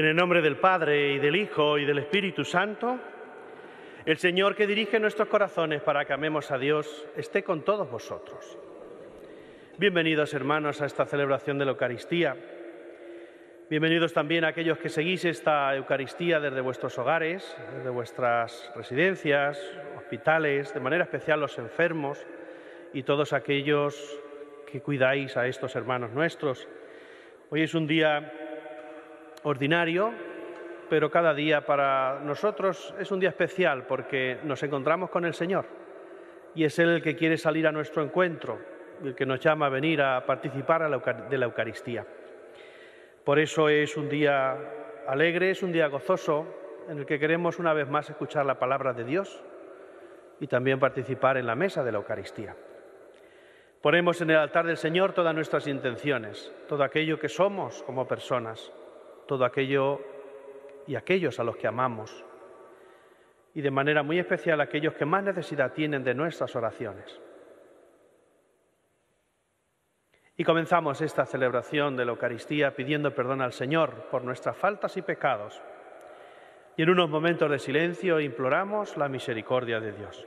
En el nombre del Padre y del Hijo y del Espíritu Santo, el Señor que dirige nuestros corazones para que amemos a Dios esté con todos vosotros. Bienvenidos hermanos a esta celebración de la Eucaristía. Bienvenidos también a aquellos que seguís esta Eucaristía desde vuestros hogares, desde vuestras residencias, hospitales, de manera especial los enfermos y todos aquellos que cuidáis a estos hermanos nuestros. Hoy es un día ordinario, pero cada día para nosotros es un día especial porque nos encontramos con el Señor y es Él el que quiere salir a nuestro encuentro, el que nos llama a venir a participar de la Eucaristía. Por eso es un día alegre, es un día gozoso en el que queremos una vez más escuchar la palabra de Dios y también participar en la mesa de la Eucaristía. Ponemos en el altar del Señor todas nuestras intenciones, todo aquello que somos como personas, todo aquello y aquellos a los que amamos, y de manera muy especial aquellos que más necesidad tienen de nuestras oraciones. Y comenzamos esta celebración de la Eucaristía pidiendo perdón al Señor por nuestras faltas y pecados. Y en unos momentos de silencio imploramos la misericordia de Dios.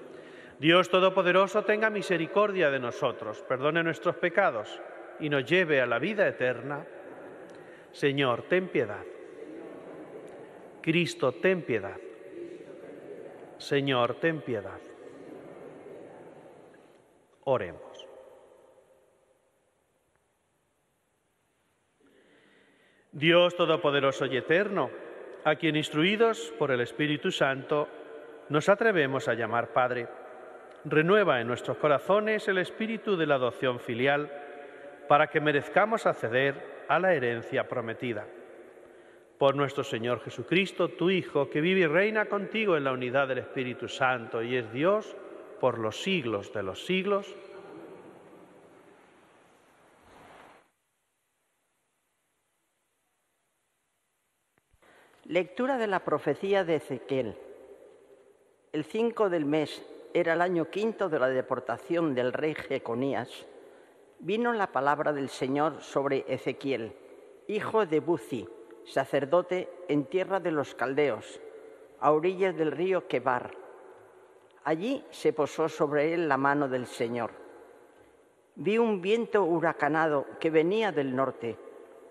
Dios Todopoderoso tenga misericordia de nosotros, perdone nuestros pecados y nos lleve a la vida eterna. Señor, ten piedad. Cristo, ten piedad. Señor, ten piedad. Oremos. Dios Todopoderoso y Eterno, a quien instruidos por el Espíritu Santo nos atrevemos a llamar Padre renueva en nuestros corazones el espíritu de la adopción filial para que merezcamos acceder a la herencia prometida. Por nuestro Señor Jesucristo, tu Hijo, que vive y reina contigo en la unidad del Espíritu Santo y es Dios por los siglos de los siglos. Lectura de la profecía de Ezequiel. El 5 del mes era el año quinto de la deportación del rey Jeconías, vino la palabra del Señor sobre Ezequiel, hijo de Buzi, sacerdote en tierra de los caldeos, a orillas del río Quebar. Allí se posó sobre él la mano del Señor. Vi un viento huracanado que venía del norte,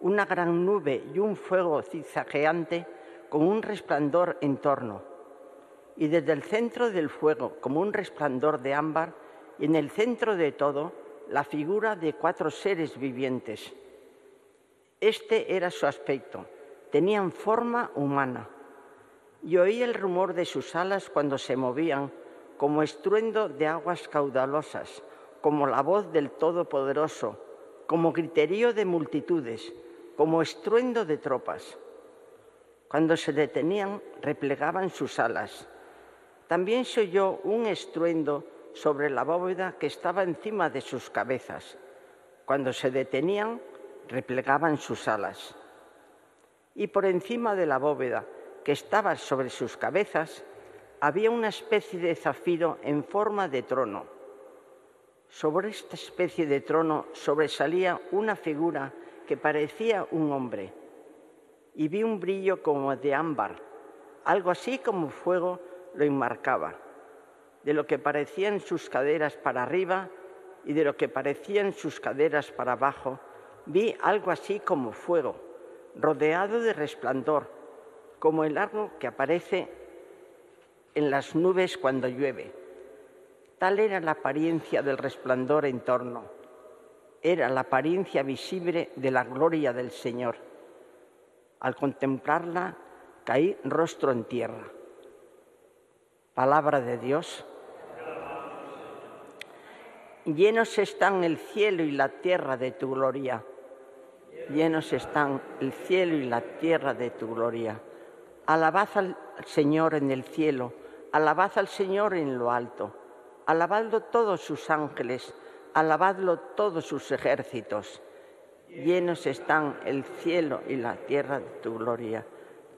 una gran nube y un fuego zigzagueante con un resplandor en torno y desde el centro del fuego, como un resplandor de ámbar, y en el centro de todo, la figura de cuatro seres vivientes. Este era su aspecto, tenían forma humana, y oí el rumor de sus alas cuando se movían, como estruendo de aguas caudalosas, como la voz del Todopoderoso, como griterío de multitudes, como estruendo de tropas. Cuando se detenían, replegaban sus alas también se oyó un estruendo sobre la bóveda que estaba encima de sus cabezas. Cuando se detenían, replegaban sus alas. Y por encima de la bóveda que estaba sobre sus cabezas, había una especie de zafiro en forma de trono. Sobre esta especie de trono sobresalía una figura que parecía un hombre. Y vi un brillo como de ámbar, algo así como fuego lo enmarcaba, de lo que parecían sus caderas para arriba y de lo que parecían sus caderas para abajo, vi algo así como fuego, rodeado de resplandor, como el árbol que aparece en las nubes cuando llueve. Tal era la apariencia del resplandor en torno. Era la apariencia visible de la gloria del Señor. Al contemplarla, caí rostro en tierra. Palabra de Dios. Llenos están el cielo y la tierra de tu gloria. Llenos están el cielo y la tierra de tu gloria. Alabad al Señor en el cielo, alabad al Señor en lo alto. Alabadlo todos sus ángeles, alabadlo todos sus ejércitos. Llenos están el cielo y la tierra de tu gloria.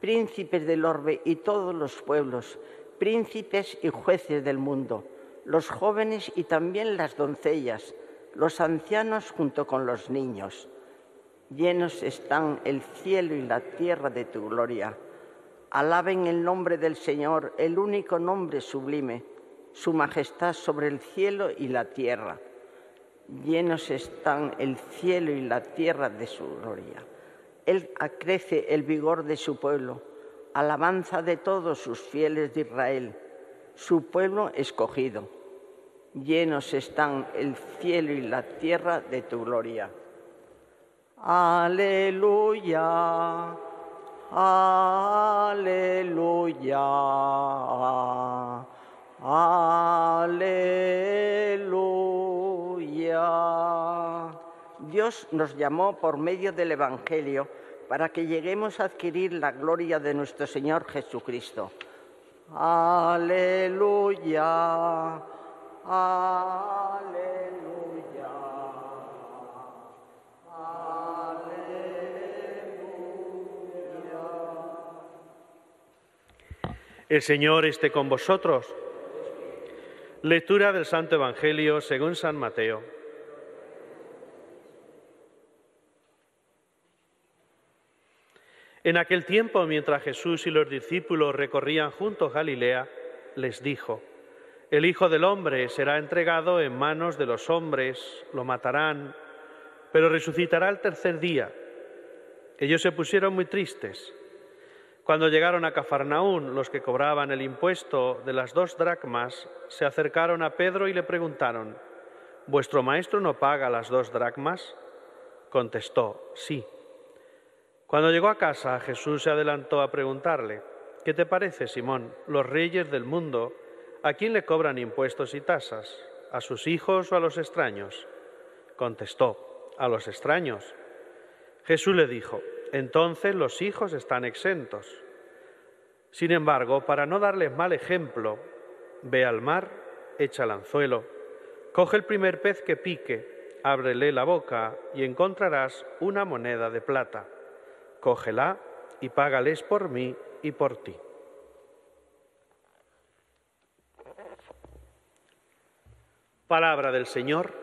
Príncipes del orbe y todos los pueblos, príncipes y jueces del mundo los jóvenes y también las doncellas, los ancianos junto con los niños. Llenos están el cielo y la tierra de tu gloria. Alaben el nombre del Señor, el único nombre sublime, su majestad sobre el cielo y la tierra. Llenos están el cielo y la tierra de su gloria. Él acrece el vigor de su pueblo, alabanza de todos sus fieles de Israel su pueblo escogido. Llenos están el cielo y la tierra de tu gloria. Aleluya, aleluya, aleluya. Dios nos llamó por medio del Evangelio para que lleguemos a adquirir la gloria de nuestro Señor Jesucristo. Aleluya. Aleluya. El Señor esté con vosotros. Lectura del Santo Evangelio según San Mateo. En aquel tiempo, mientras Jesús y los discípulos recorrían juntos Galilea, les dijo, El Hijo del Hombre será entregado en manos de los hombres, lo matarán, pero resucitará el tercer día. Ellos se pusieron muy tristes. Cuando llegaron a Cafarnaún, los que cobraban el impuesto de las dos dracmas se acercaron a Pedro y le preguntaron, ¿Vuestro maestro no paga las dos dracmas? Contestó, sí. Cuando llegó a casa, Jesús se adelantó a preguntarle, ¿qué te parece, Simón? Los reyes del mundo, ¿a quién le cobran impuestos y tasas? ¿A sus hijos o a los extraños? Contestó, a los extraños. Jesús le dijo, entonces los hijos están exentos. Sin embargo, para no darles mal ejemplo, ve al mar, echa el anzuelo, coge el primer pez que pique, ábrele la boca y encontrarás una moneda de plata cógela y págales por mí y por ti. Palabra del Señor.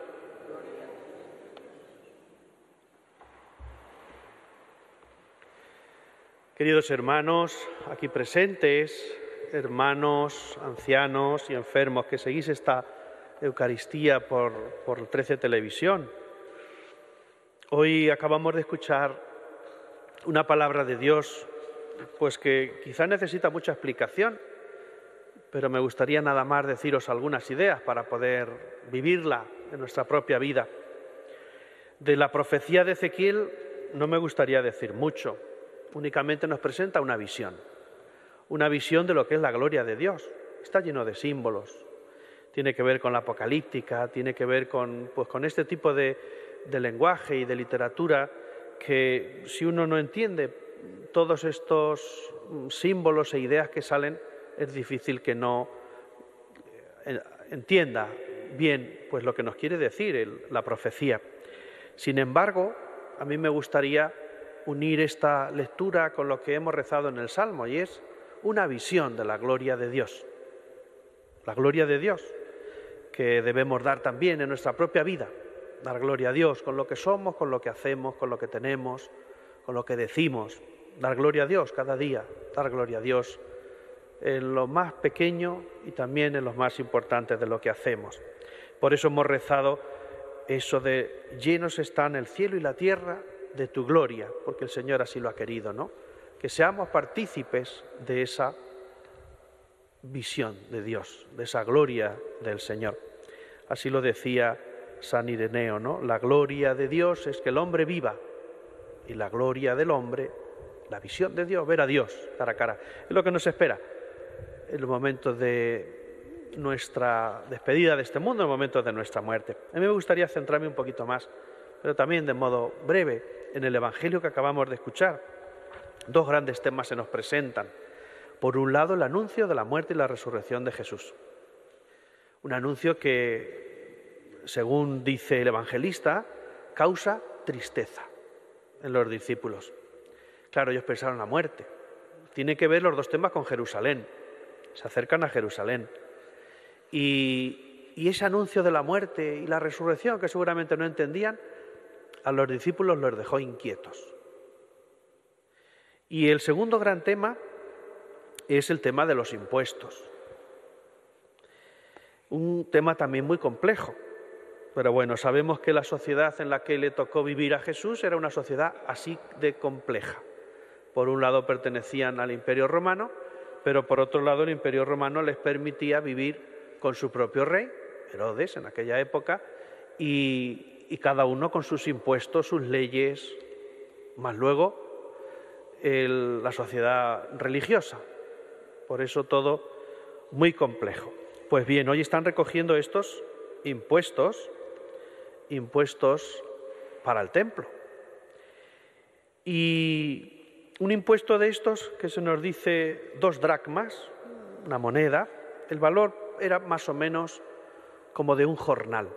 Queridos hermanos, aquí presentes, hermanos, ancianos y enfermos que seguís esta Eucaristía por, por 13 Televisión, hoy acabamos de escuchar una palabra de Dios, pues que quizá necesita mucha explicación, pero me gustaría nada más deciros algunas ideas para poder vivirla en nuestra propia vida. De la profecía de Ezequiel no me gustaría decir mucho, únicamente nos presenta una visión, una visión de lo que es la gloria de Dios. Está lleno de símbolos, tiene que ver con la apocalíptica, tiene que ver con, pues, con este tipo de, de lenguaje y de literatura que si uno no entiende todos estos símbolos e ideas que salen, es difícil que no eh, entienda bien pues lo que nos quiere decir la profecía. Sin embargo, a mí me gustaría unir esta lectura con lo que hemos rezado en el Salmo y es una visión de la gloria de Dios. La gloria de Dios que debemos dar también en nuestra propia vida dar gloria a Dios con lo que somos, con lo que hacemos, con lo que tenemos, con lo que decimos. Dar gloria a Dios cada día, dar gloria a Dios en lo más pequeño y también en lo más importante de lo que hacemos. Por eso hemos rezado eso de llenos están el cielo y la tierra de tu gloria, porque el Señor así lo ha querido, ¿no? Que seamos partícipes de esa visión de Dios, de esa gloria del Señor. Así lo decía San Ireneo, ¿no? La gloria de Dios es que el hombre viva y la gloria del hombre, la visión de Dios, ver a Dios cara a cara. Es lo que nos espera en los momentos de, nuestra despedida de este mundo, en el momento de nuestra muerte. A mí me gustaría centrarme un poquito más, pero también de modo breve, en el Evangelio que acabamos de escuchar. Dos grandes temas se nos presentan. Por un lado, el anuncio de la muerte y la resurrección de Jesús. Un anuncio que, según dice el evangelista, causa tristeza en los discípulos. Claro, ellos pensaron la muerte. Tiene que ver los dos temas con Jerusalén. Se acercan a Jerusalén. Y, y ese anuncio de la muerte y la resurrección, que seguramente no entendían, a los discípulos los dejó inquietos. Y el segundo gran tema es el tema de los impuestos. Un tema también muy complejo. Pero bueno, sabemos que la sociedad en la que le tocó vivir a Jesús era una sociedad así de compleja. Por un lado pertenecían al Imperio Romano, pero por otro lado el Imperio Romano les permitía vivir con su propio rey, Herodes en aquella época, y, cada uno con sus impuestos, sus leyes, más luego la sociedad religiosa. Por eso todo muy complejo. Pues bien, hoy están recogiendo estos impuestos, impuestos para el templo. Y un impuesto de estos que se nos dice dos dracmas, una moneda, el valor era más o menos como de un jornal,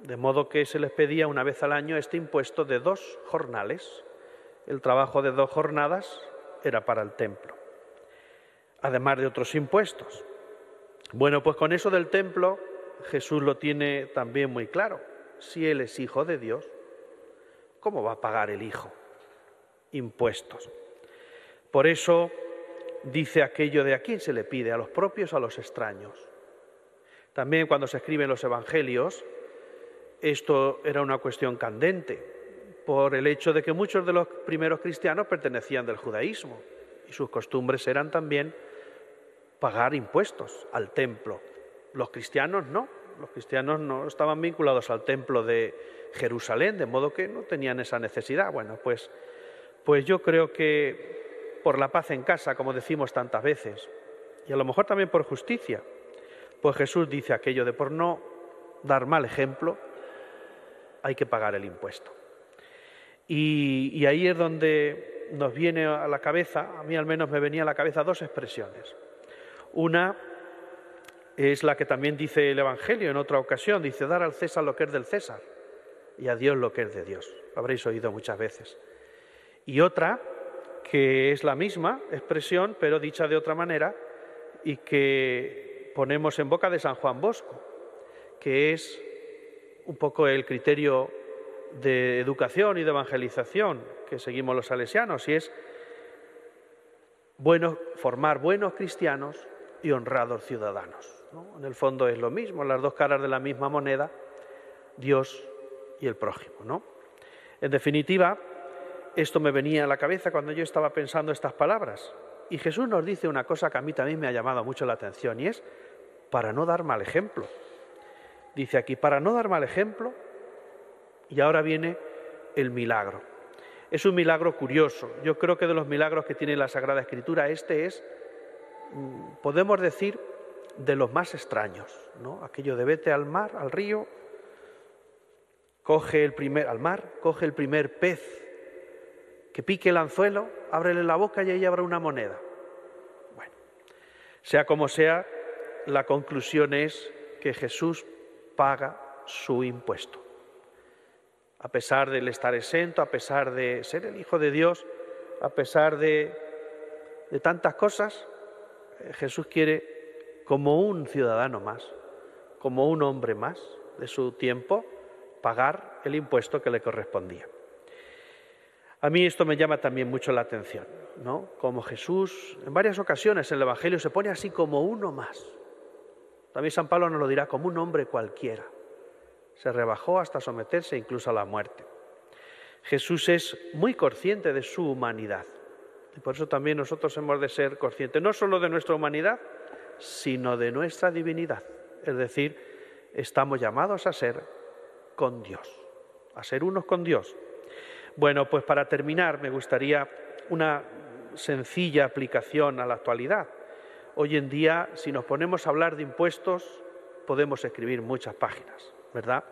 de modo que se les pedía una vez al año este impuesto de dos jornales. El trabajo de dos jornadas era para el templo, además de otros impuestos. Bueno, pues con eso del templo Jesús lo tiene también muy claro. Si Él es hijo de Dios, ¿cómo va a pagar el hijo? Impuestos. Por eso dice aquello de a quién se le pide, a los propios a los extraños. También cuando se escriben los evangelios, esto era una cuestión candente, por el hecho de que muchos de los primeros cristianos pertenecían del judaísmo y sus costumbres eran también pagar impuestos al templo. Los cristianos no, los cristianos no estaban vinculados al templo de Jerusalén, de modo que no tenían esa necesidad. Bueno, pues, pues yo creo que por la paz en casa, como decimos tantas veces, y a lo mejor también por justicia, pues Jesús dice aquello de por no dar mal ejemplo, hay que pagar el impuesto. Y, y ahí es donde nos viene a la cabeza, a mí al menos me venía a la cabeza dos expresiones. Una es la que también dice el Evangelio en otra ocasión, dice dar al César lo que es del César y a Dios lo que es de Dios. Lo habréis oído muchas veces. Y otra, que es la misma expresión, pero dicha de otra manera, y que ponemos en boca de San Juan Bosco, que es un poco el criterio de educación y de evangelización que seguimos los salesianos, y es bueno, formar buenos cristianos y honrados ciudadanos. En el fondo es lo mismo, las dos caras de la misma moneda, Dios y el prójimo. ¿no? En definitiva, esto me venía a la cabeza cuando yo estaba pensando estas palabras. Y Jesús nos dice una cosa que a mí también me ha llamado mucho la atención y es para no dar mal ejemplo. Dice aquí, para no dar mal ejemplo, y ahora viene el milagro. Es un milagro curioso. Yo creo que de los milagros que tiene la Sagrada Escritura, este es Mm, podemos decir, de los más extraños, ¿no? Aquello de vete al mar, al río, coge el primer, al mar, coge el primer pez que pique el anzuelo, ábrele la boca y ahí habrá una moneda. Bueno, sea como sea, la conclusión es que Jesús paga su impuesto. A pesar de estar exento, a pesar de ser el Hijo de Dios, a pesar de, de tantas cosas, Jesús quiere, como un ciudadano más, como un hombre más de su tiempo, pagar el impuesto que le correspondía. A mí esto me llama también mucho la atención, ¿no? Como Jesús, en varias ocasiones en el Evangelio se pone así como uno más. También San Pablo nos lo dirá como un hombre cualquiera. Se rebajó hasta someterse incluso a la muerte. Jesús es muy consciente de su humanidad. Y por eso también nosotros hemos de ser conscientes no solo de nuestra humanidad, sino de nuestra divinidad. Es decir, estamos llamados a ser con Dios, a ser unos con Dios. Bueno, pues para terminar me gustaría una sencilla aplicación a la actualidad. Hoy en día, si nos ponemos a hablar de impuestos, podemos escribir muchas páginas, ¿verdad?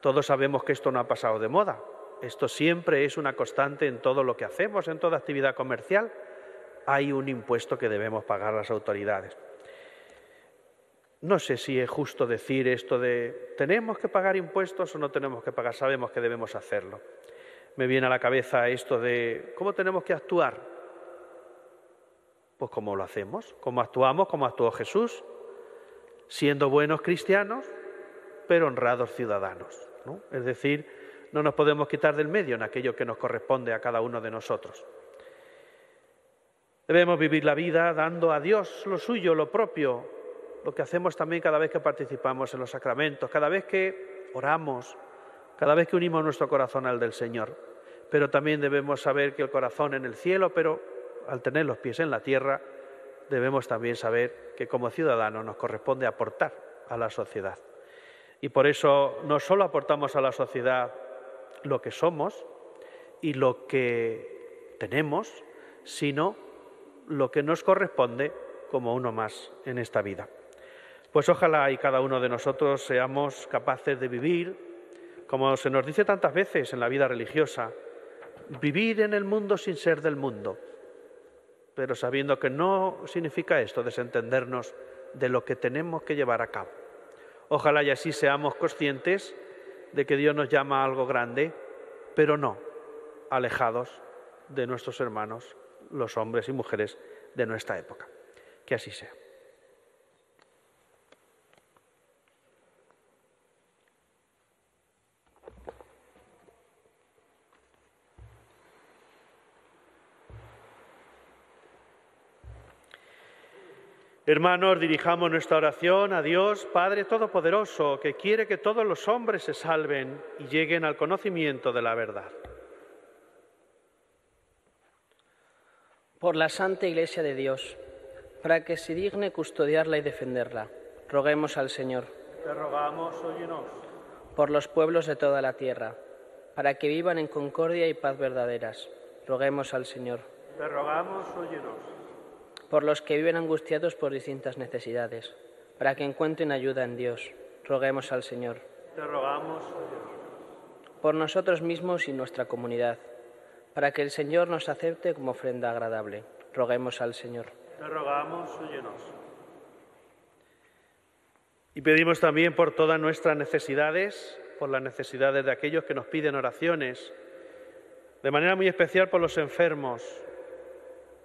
Todos sabemos que esto no ha pasado de moda. Esto siempre es una constante en todo lo que hacemos, en toda actividad comercial. Hay un impuesto que debemos pagar las autoridades. No sé si es justo decir esto de tenemos que pagar impuestos o no tenemos que pagar, sabemos que debemos hacerlo. Me viene a la cabeza esto de cómo tenemos que actuar. Pues como lo hacemos, como actuamos, como actuó Jesús, siendo buenos cristianos, pero honrados ciudadanos. Es decir, no nos podemos quitar del medio en aquello que nos corresponde a cada uno de nosotros. Debemos vivir la vida dando a Dios lo suyo, lo propio, lo que hacemos también cada vez que participamos en los sacramentos, cada vez que oramos, cada vez que unimos nuestro corazón al del Señor. Pero también debemos saber que el corazón en el cielo, pero al tener los pies en la tierra, debemos también saber que como ciudadanos nos corresponde aportar a la sociedad. Y por eso no solo aportamos a la sociedad lo que somos y lo que tenemos, sino lo que nos corresponde como uno más en esta vida. Pues ojalá y cada uno de nosotros seamos capaces de vivir, como se nos dice tantas veces en la vida religiosa, vivir en el mundo sin ser del mundo, pero sabiendo que no significa esto desentendernos de lo que tenemos que llevar a cabo. Ojalá y así seamos conscientes de que Dios nos llama a algo grande, pero no alejados de nuestros hermanos, los hombres y mujeres de nuestra época. Que así sea. Hermanos, dirijamos nuestra oración a Dios, Padre Todopoderoso, que quiere que todos los hombres se salven y lleguen al conocimiento de la verdad. Por la Santa Iglesia de Dios, para que se digne custodiarla y defenderla, roguemos al Señor. Te rogamos, óyenos. Por los pueblos de toda la tierra, para que vivan en concordia y paz verdaderas, roguemos al Señor. Te rogamos, óyenos por los que viven angustiados por distintas necesidades, para que encuentren ayuda en Dios. Roguemos al Señor. Te rogamos, Por nosotros mismos y nuestra comunidad, para que el Señor nos acepte como ofrenda agradable. Roguemos al Señor. Te rogamos, óyenos. Y pedimos también por todas nuestras necesidades, por las necesidades de aquellos que nos piden oraciones, de manera muy especial por los enfermos,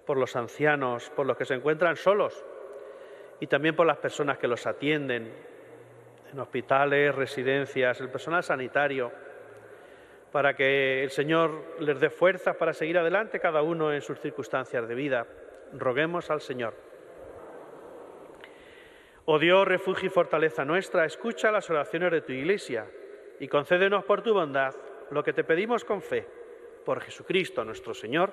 por los ancianos, por los que se encuentran solos y también por las personas que los atienden en hospitales, residencias, el personal sanitario, para que el Señor les dé fuerzas para seguir adelante cada uno en sus circunstancias de vida. Roguemos al Señor. Oh Dios, refugio y fortaleza nuestra, escucha las oraciones de tu Iglesia y concédenos por tu bondad lo que te pedimos con fe. Por Jesucristo nuestro Señor.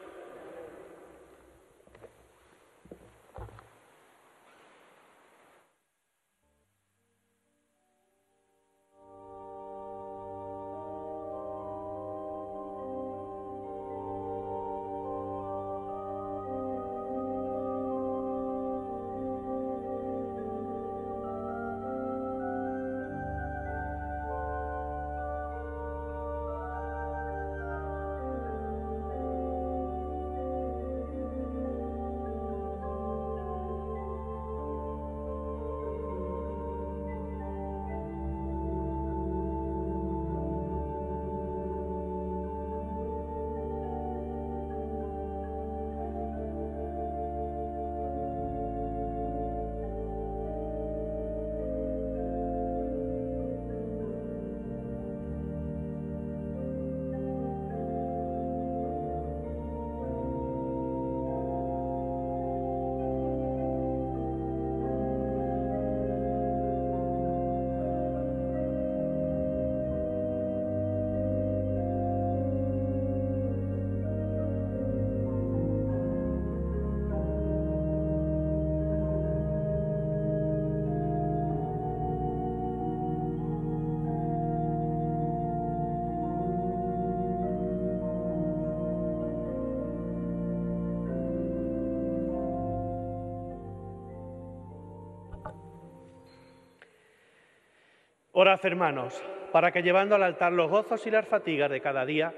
Orad, hermanos, para que llevando al altar los gozos y las fatigas de cada día,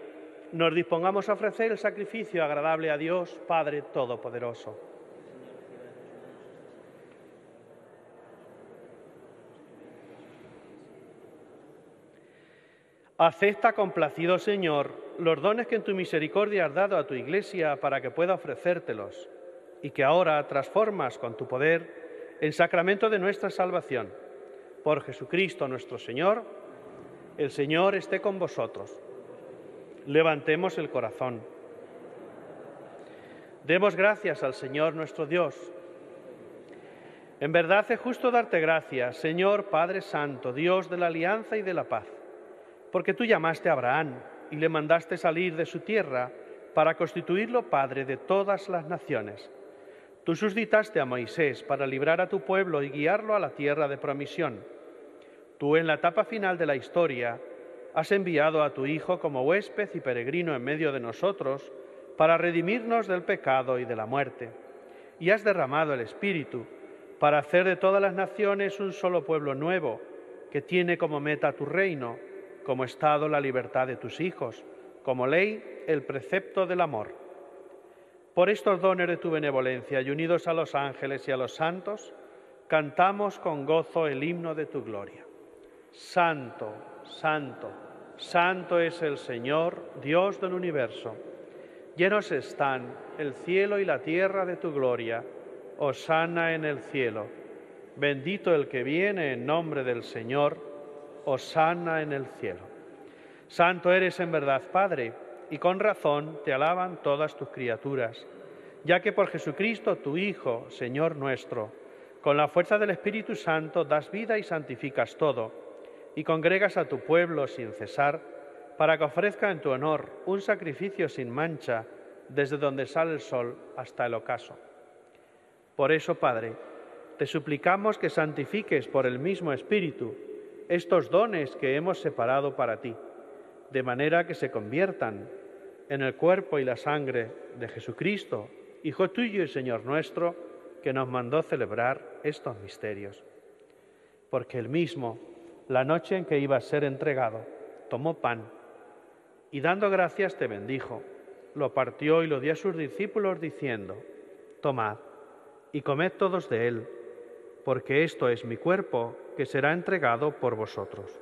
nos dispongamos a ofrecer el sacrificio agradable a Dios, Padre Todopoderoso. Acepta complacido, Señor, los dones que en tu misericordia has dado a tu Iglesia para que pueda ofrecértelos y que ahora transformas con tu poder en sacramento de nuestra salvación. Por Jesucristo nuestro Señor, el Señor esté con vosotros. Levantemos el corazón. Demos gracias al Señor nuestro Dios. En verdad es justo darte gracias, Señor Padre Santo, Dios de la alianza y de la paz, porque tú llamaste a Abraham y le mandaste salir de su tierra para constituirlo Padre de todas las naciones. Tú suscitaste a Moisés para librar a tu pueblo y guiarlo a la tierra de promisión. Tú en la etapa final de la historia has enviado a tu Hijo como huésped y peregrino en medio de nosotros para redimirnos del pecado y de la muerte. Y has derramado el Espíritu para hacer de todas las naciones un solo pueblo nuevo, que tiene como meta tu reino, como estado la libertad de tus hijos, como ley el precepto del amor. Por estos dones de tu benevolencia y unidos a los ángeles y a los santos, cantamos con gozo el himno de tu gloria. Santo, santo, santo es el Señor, Dios del universo. Llenos están el cielo y la tierra de tu gloria. Osana en el cielo. Bendito el que viene en nombre del Señor. Osana en el cielo. Santo eres en verdad, Padre, y con razón te alaban todas tus criaturas, ya que por Jesucristo, tu Hijo, Señor nuestro, con la fuerza del Espíritu Santo das vida y santificas todo, y congregas a tu pueblo sin cesar, para que ofrezca en tu honor un sacrificio sin mancha desde donde sale el sol hasta el ocaso. Por eso, Padre, te suplicamos que santifiques por el mismo Espíritu estos dones que hemos separado para ti, de manera que se conviertan en el cuerpo y la sangre de Jesucristo, Hijo tuyo y Señor nuestro, que nos mandó celebrar estos misterios. Porque él mismo, la noche en que iba a ser entregado, tomó pan y dando gracias te bendijo, lo partió y lo dio a sus discípulos diciendo, tomad y comed todos de él, porque esto es mi cuerpo que será entregado por vosotros.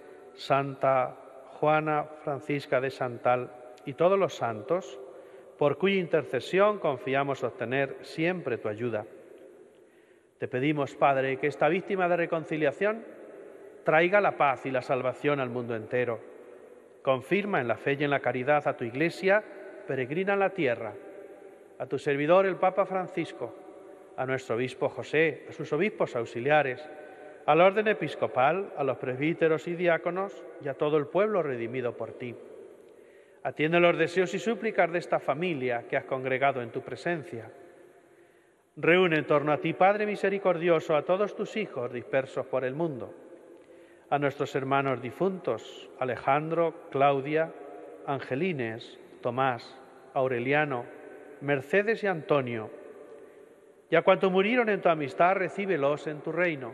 Santa Juana Francisca de Santal y todos los santos, por cuya intercesión confiamos obtener siempre tu ayuda. Te pedimos, Padre, que esta víctima de reconciliación traiga la paz y la salvación al mundo entero. Confirma en la fe y en la caridad a tu Iglesia, peregrina en la tierra, a tu servidor el Papa Francisco, a nuestro obispo José, a sus obispos auxiliares, al orden episcopal, a los presbíteros y diáconos y a todo el pueblo redimido por ti. Atiende los deseos y súplicas de esta familia que has congregado en tu presencia. Reúne en torno a ti, Padre misericordioso, a todos tus hijos dispersos por el mundo, a nuestros hermanos difuntos, Alejandro, Claudia, Angelines, Tomás, Aureliano, Mercedes y Antonio, y a cuantos murieron en tu amistad, recíbelos en tu reino,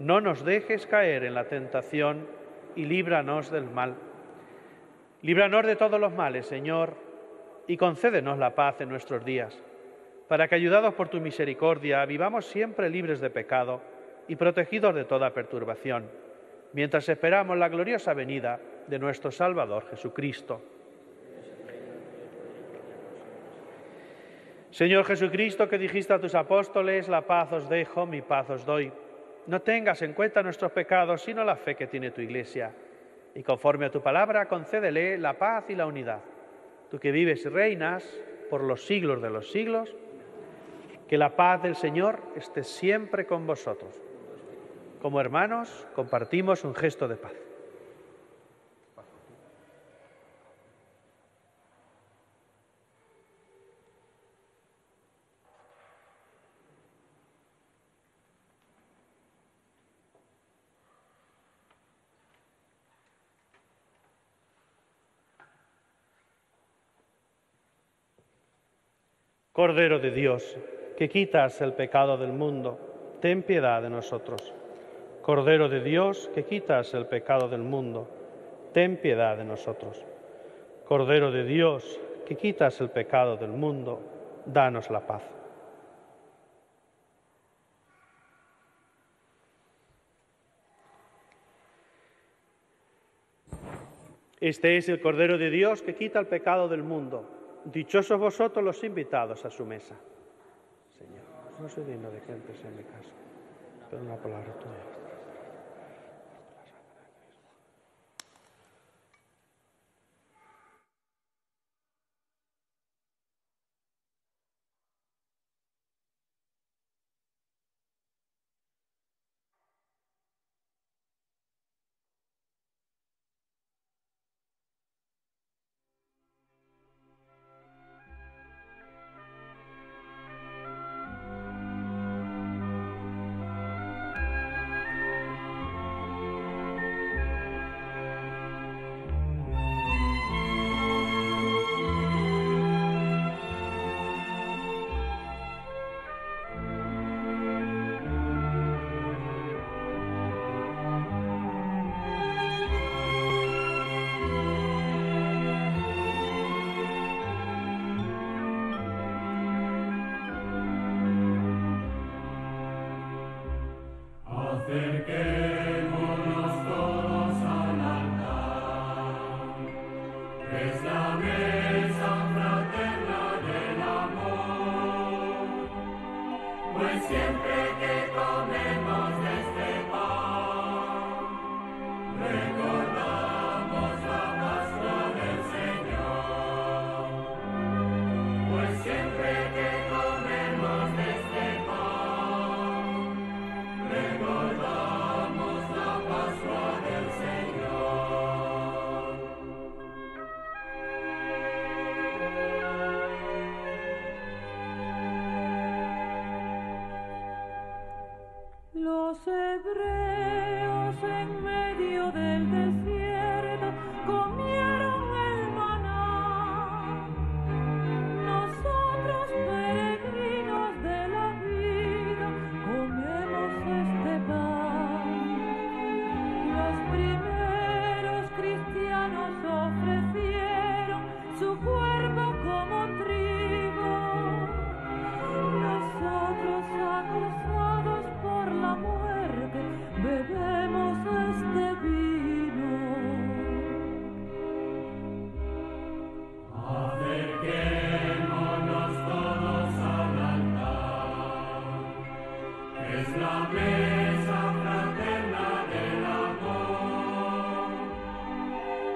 no nos dejes caer en la tentación y líbranos del mal. Líbranos de todos los males, Señor, y concédenos la paz en nuestros días, para que, ayudados por tu misericordia, vivamos siempre libres de pecado y protegidos de toda perturbación, mientras esperamos la gloriosa venida de nuestro Salvador Jesucristo. Señor Jesucristo, que dijiste a tus apóstoles, la paz os dejo, mi paz os doy. No tengas en cuenta nuestros pecados, sino la fe que tiene tu Iglesia. Y conforme a tu palabra, concédele la paz y la unidad. Tú que vives y reinas por los siglos de los siglos, que la paz del Señor esté siempre con vosotros. Como hermanos, compartimos un gesto de paz. Cordero de Dios, que quitas el pecado del mundo, ten piedad de nosotros. Cordero de Dios, que quitas el pecado del mundo, ten piedad de nosotros. Cordero de Dios, que quitas el pecado del mundo, danos la paz. Este es el Cordero de Dios que quita el pecado del mundo. Dichosos vosotros los invitados a su mesa. Señor, no soy digno de que entres en mi casa, pero una palabra tuya.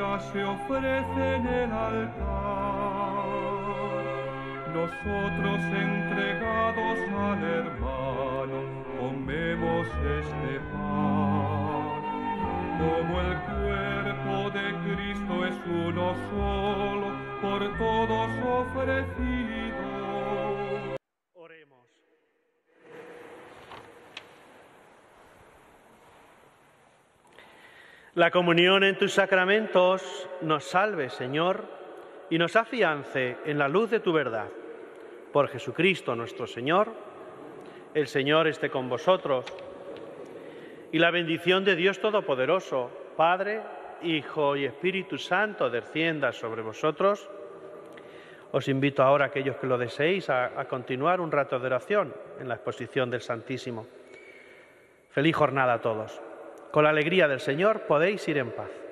se ofrece en el altar. Nosotros entregados al hermano comemos este pan. Como el cuerpo de Cristo es uno solo, por todos ofrecido La comunión en tus sacramentos nos salve, Señor, y nos afiance en la luz de tu verdad. Por Jesucristo nuestro Señor, el Señor esté con vosotros. Y la bendición de Dios Todopoderoso, Padre, Hijo y Espíritu Santo, descienda sobre vosotros. Os invito ahora, aquellos que lo deseéis, a, a continuar un rato de oración en la exposición del Santísimo. Feliz jornada a todos. Con la alegría del Señor podéis ir en paz.